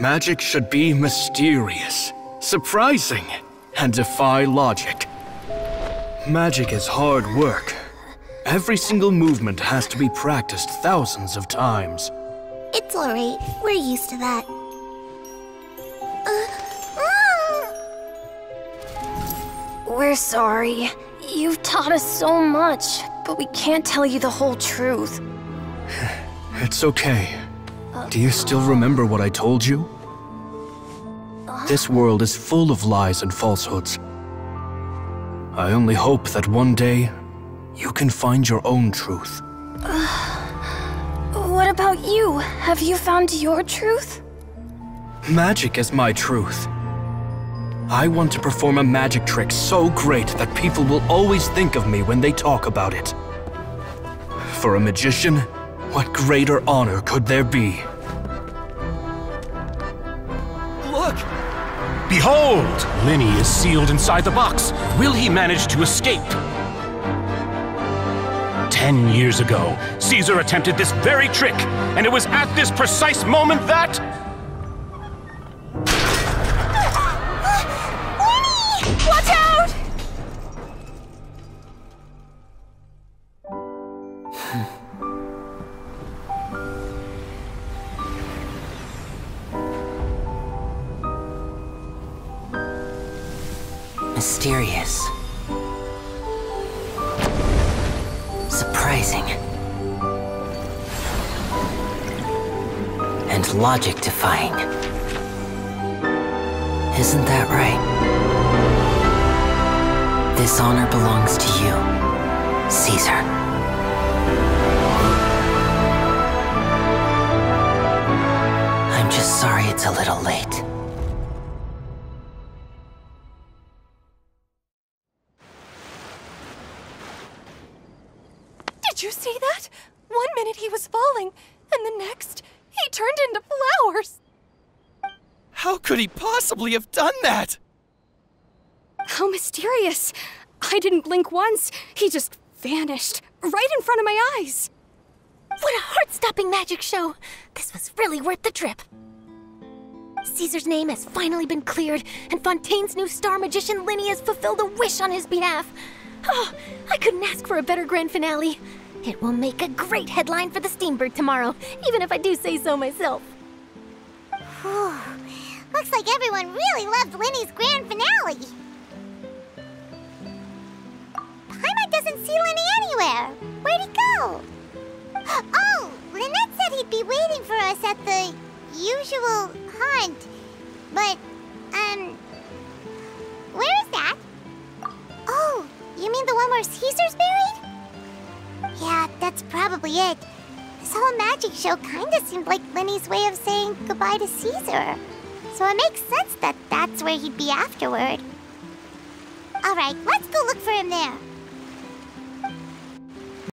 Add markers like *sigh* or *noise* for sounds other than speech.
Magic should be mysterious, surprising, and defy logic. Magic is hard work. Every single movement has to be practiced thousands of times. It's alright. We're used to that. Uh, ah! We're sorry. You've taught us so much, but we can't tell you the whole truth. *laughs* It's okay. Do you still remember what I told you? This world is full of lies and falsehoods. I only hope that one day you can find your own truth. *sighs* What about you? Have you found your truth? Magic is my truth. I want to perform a magic trick so great that people will always think of me when they talk about it. For a magician, what greater honor could there be? Look! Behold! Lyney is sealed inside the box. Will he manage to escape? Ten years ago, Caesar attempted this very trick, and it was at this precise moment that... Mysterious. Surprising. And logic defying. Isn't that right? This honor belongs to you, Caesar. I'm just sorry it's a little late. Did you see that? One minute he was falling, and the next, he turned into flowers. How could he possibly have done that? How mysterious. I didn't blink once. He just vanished right in front of my eyes. What a heart-stopping magic show! This was really worth the trip. Caesar's name has finally been cleared, and Fontaine's new star magician Lyney has fulfilled a wish on his behalf. Oh, I couldn't ask for a better grand finale. It will make a great headline for the Steambird tomorrow, even if I do say so myself. Looks like everyone really loved Lyney's grand finale. Paimon doesn't see Lyney anywhere. Where'd he go? Oh, Lynette said he'd be waiting for us at the usual hunt. But, um, where is that? Oh, you mean the one where Caesar's buried? That's probably it. This whole magic show kinda seemed like Lyney's way of saying goodbye to Caesar. So it makes sense that that's where he'd be afterward. Alright, let's go look for him there.